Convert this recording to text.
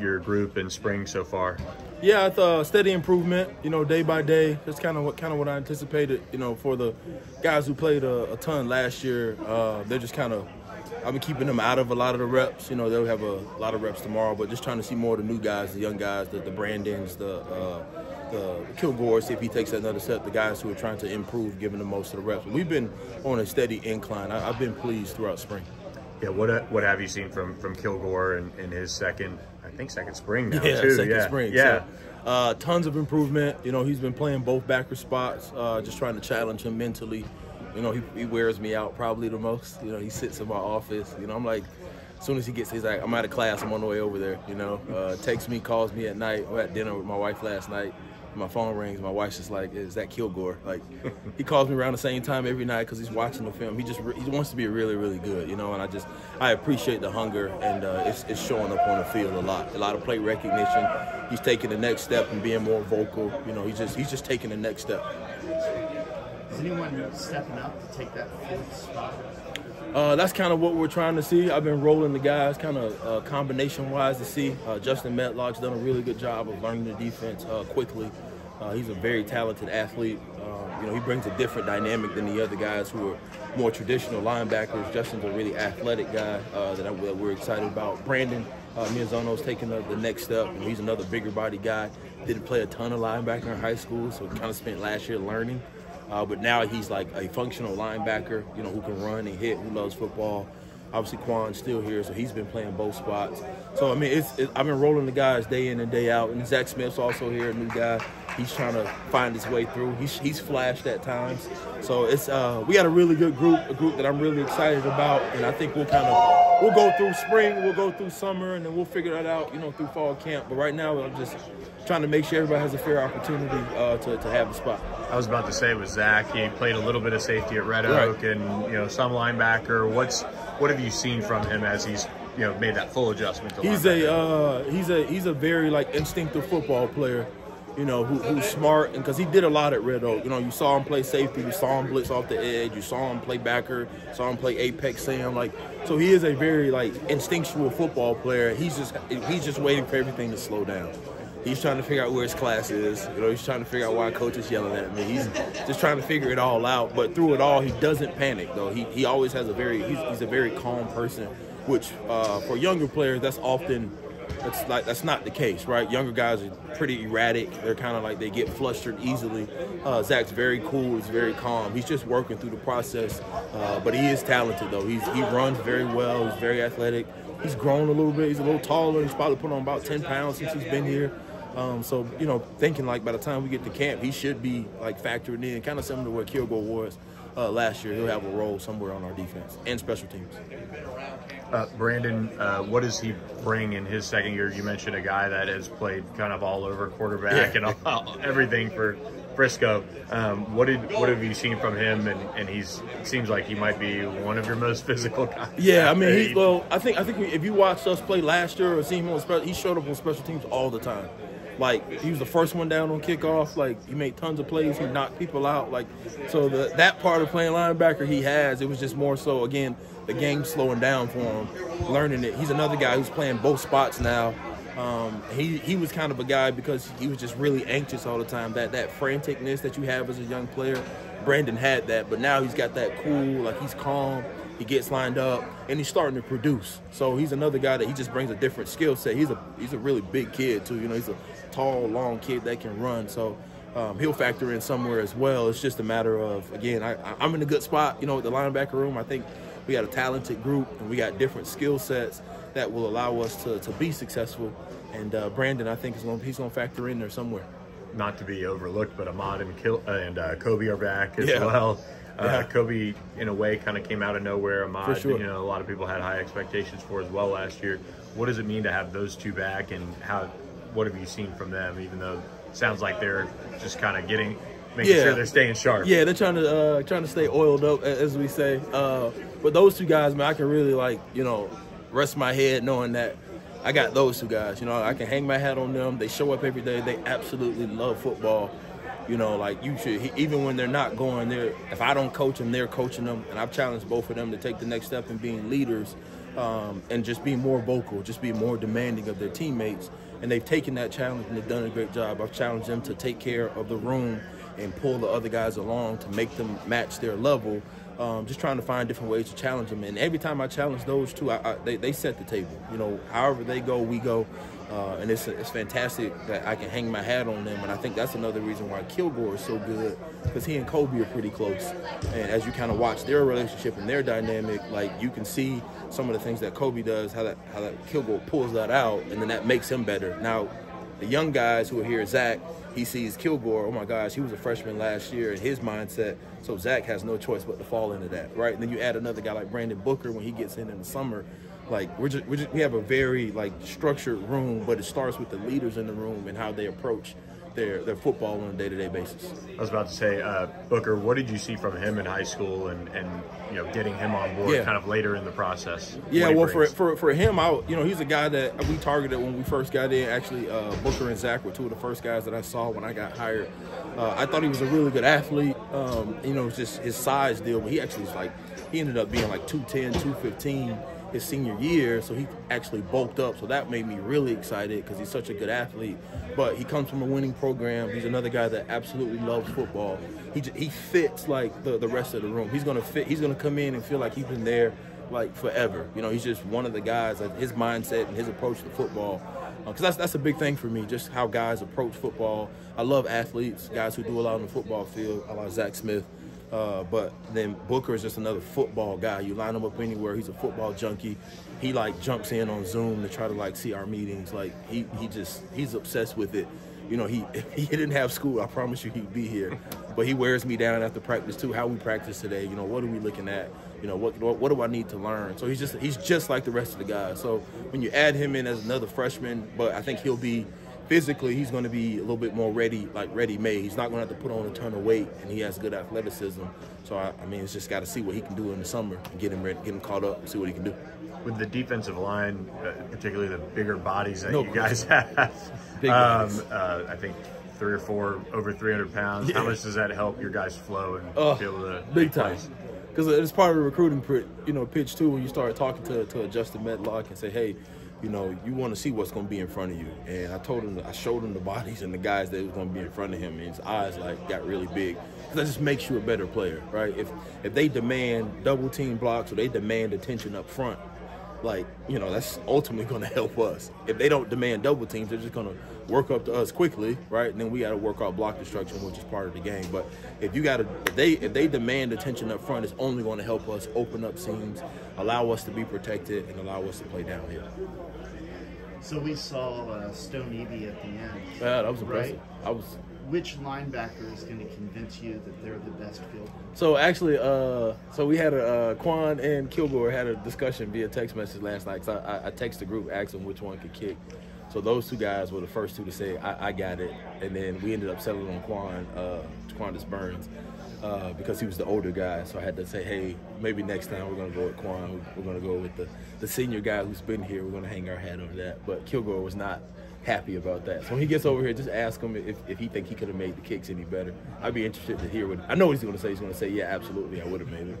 your group in spring so far? Yeah, it's a steady improvement. You know, day by day. That's kind of what kind of what I anticipated. You know, for the guys who played a, a ton last year, uh, they're just kind of. I've been keeping them out of a lot of the reps. You know, they'll have a lot of reps tomorrow, but just trying to see more of the new guys, the young guys, the, the Brandons, the uh, the Kilgore, see if he takes another step. The guys who are trying to improve, giving them most of the reps. We've been on a steady incline. I, I've been pleased throughout spring. Yeah, what what have you seen from from Kilgore in, in his second, I think second spring now yeah, too? Second yeah, spring. yeah. So, uh, tons of improvement. You know, he's been playing both backer spots, uh, just trying to challenge him mentally. You know, he, he wears me out probably the most. You know, he sits in my office. You know, I'm like, as soon as he gets, he's like, I'm out of class. I'm on the way over there. You know, uh, texts me, calls me at night. I at dinner with my wife last night my phone rings. My wife's just like, "Is that Kilgore?" Like, he calls me around the same time every night because he's watching the film. He just he wants to be really, really good, you know. And I just I appreciate the hunger, and uh, it's, it's showing up on the field a lot. A lot of play recognition. He's taking the next step and being more vocal. You know, he's just he's just taking the next step. Is anyone stepping up to take that fourth spot? Uh, that's kind of what we're trying to see. I've been rolling the guys kind of uh, combination wise to see. Uh, Justin Medlock's done a really good job of learning the defense uh, quickly. Uh, he's a very talented athlete. Uh, you know, he brings a different dynamic than the other guys who are more traditional linebackers. Justin's a really athletic guy that, I, we're excited about. Brandon uh, Miazono's taking the, the, next step. He's another bigger body guy. Didn't play a ton of linebacker in high school, so kind of spent last year learning. Uh, but now he's like a functional linebacker, you know, who can run and hit, who loves football. Obviously, Quan's still here, so he's been playing both spots. So I mean, it's, it, I've been rolling the guys day in and day out. And Zach Smith's also here, a new guy. He's trying to find his way through. He's, he's flashed at times. So it's uh, we got a really good group, a group that I'm really excited about, and I think we'll kind of we'll go through spring, we'll go through summer, and then we'll figure that out, you know, through fall camp. But right now, I'm just trying to make sure everybody has a fair opportunity uh, to, to have a spot. I was about to say with Zach, he played a little bit of safety at Red Oak, right. and you know some linebacker. What's what have you seen from him as he's you know made that full adjustment? To he's a uh, he's a he's a very like instinctive football player you know, who, who's smart, and because he did a lot at Red Oak. You know, you saw him play safety, you saw him blitz off the edge, you saw him play backer, saw him play apex Sam. Like, so he is a very like instinctual football player. He's just he's just waiting for everything to slow down. He's trying to figure out where his class is. You know, he's trying to figure out why coach is yelling at me. He's just trying to figure it all out. But through it all, he doesn't panic though. He he always has a very he's, he's a very calm person, which uh, for younger players that's often that's like that's not the case, right? Younger guys are pretty erratic. They're kind of like they get flustered easily. Uh, Zach's very cool. He's very calm. He's just working through the process, uh, but he is talented though. He's he runs very well. He's very athletic. He's grown a little bit. He's a little taller. He's probably put on about 10 pounds since he's been here. Um, so you know, thinking like by the time we get to camp, he should be like factoring in, kind of similar to what Kilgore was uh, last year. He'll have a role somewhere on our defense and special teams. Uh, Brandon, uh, what does he bring in his second year? You mentioned a guy that has played kind of all over quarterback yeah. and all, everything for Frisco. Um, what did what have you seen from him? And, and he's seems like he might be one of your most physical guys. Yeah, I mean, he, well, I think I think if you watched us play last year or seen him on special, he showed up on special teams all the time. Like he was the first one down on kickoff. Like he made tons of plays. He knocked people out. Like so the that part of playing linebacker he has. It was just more so again the game slowing down for him, learning it. He's another guy who's playing both spots now. Um, he he was kind of a guy because he was just really anxious all the time. That that franticness that you have as a young player, Brandon had that, but now he's got that cool. Like he's calm he gets lined up, and he's starting to produce. So he's another guy that he just brings a different skill set. He's a he's a really big kid too. You know, he's a tall, long kid that can run. So um, he'll factor in somewhere as well. It's just a matter of again, I, I'm in a good spot. You know, the linebacker room. I think we got a talented group, and we got different skill sets that will allow us to, to be successful. And uh, Brandon, I think, is going he's going to factor in there somewhere. Not to be overlooked, but Ahmad and, Kil- and uh, Kobe are back as yeah. well. Uh, yeah. Kobe, in a way, kind of came out of nowhere. Ahmad, sure. you know, a lot of people had high expectations for as well last year. What does it mean to have those two back, and how? What have you seen from them? Even though it sounds like they're just kind of getting, making yeah. sure they're staying sharp. Yeah, they're trying to uh, trying to stay oiled up, as we say. Uh, but those two guys, man, I can really like, you know, rest my head knowing that I got those two guys. You know, I can hang my hat on them. They show up every day. They absolutely love football. You know, like you should, even when they're not going there, if I don't coach them, they're coaching them. And I've challenged both of them to take the next step in being leaders. um, and just be more vocal, just be more demanding of their teammates. And they've taken that challenge and they've done a great job. I've challenged them to take care of the room and pull the other guys along to make them match their level. Um, just trying to find different ways to challenge them. And every time I challenge those two, I, I, they, they set the table. You know, however they go, we go. Uh, and it's, it's fantastic that I can hang my hat on them. And I think that's another reason why Kilgore is so good because he and Kobe are pretty close. And as you kind of watch their relationship and their dynamic, like you can see some of the things that Kobe does, how that how that Kilgore pulls that out, and then that makes him better. Now, the young guys who are here, Zach, he sees Kilgore. Oh my gosh, he was a freshman last year, and his mindset. So Zach has no choice but to fall into that, right? And then you add another guy like Brandon Booker when he gets in in the summer like we're just, we're just we have a very like structured room, but it starts with the leaders in the room and how they approach their their football on a day to day basis. I was about to say, uh, Booker, what did you see from him in high school, and and you know getting him on board Yeah. kind of later in the process? Yeah, well, for, brings? for for him, I you know he's a guy that we targeted when we first got in. Actually, uh, Booker and Zach were two of the first guys that I saw when I got hired. Uh, I thought he was a really good athlete. Um, you know, it's just his size deal, but he actually was like he ended up being like 210, 215 his senior year, so he actually bulked up. So that made me really excited because he's such a good athlete. But he comes from a winning program. He's another guy that absolutely loves football. He he fits like the the rest of the room. He's gonna fit. He's gonna come in and feel like he's been there like forever. You know, he's just one of the guys. Like his mindset and his approach to football, uh, because that's that's a big thing for me. Just how guys approach football. I love athletes, guys who do a lot on the football field. I like Zach Smith. Uh, but then Booker is just another football guy. You line him up anywhere, he's a football junkie. He like jumps in on Zoom to try to like see our meetings. Like he he just he's obsessed with it. You know, he he didn't have school, I promise you he'd be here. But he wears me down after practice too. How we practice today, you know, what are we looking at? You know, what what, what do I need to learn? So he's just he's just like the rest of the guys. So when you add him in as another freshman, but I think he'll be physically he's going to be a little bit more ready, like ready made. He's not going to have to put on a ton of weight, and he has good athleticism. So I, I mean, it's just got to see what he can do in the summer and get him ready, get him caught up, and see what he can do. with the defensive line, uh, particularly the bigger bodies that No you guys have. Big um, uh, I think three or four over 300 pounds. How much does that help your guys flow and Oh, be able to big time. Because it's part of the recruiting, you know, pitch too. When you start talking to to Justin Medlock and say, hey, you know, you want to see what's going to be in front of you. And I told him, I showed him the bodies and the guys that was going to be in front of him, and his eyes like got really big. That just makes you a better player, right? If if they demand double team blocks or they demand attention up front, like you know that's ultimately going to help us. If they don't demand double teams they're just going to work up to us quickly right? And then we got to work out block destruction which is part of the game. But if you got to if they if they demand attention up front it's only going to help us open up seams allow us to be protected and allow us to play downhill So we saw uh, Stone Evie at the end. yeah that was impressive. Right. i was Which linebacker is going to convince you that they're the best field? So actually, uh, so we had a uh, Quan and Kilgore had a discussion via text message last night. Cause I, I, I texted the group, asked them which one could kick. So those two guys were the first two to say I, I got it, and then we ended up settling on Quan, uh, Quandis Burns, uh, because he was the older guy. So I had to say, hey, maybe next time we're gonna go with Quan. We're gonna go with the the senior guy who's been here. We're gonna hang our hat on that. But Kilgore was not happy about that. So when he gets over here, just ask him if, if he think he could have made the kicks any better. I'd be interested to hear what I know what he's going to say. He's going to say, "Yeah, absolutely, I would have made it."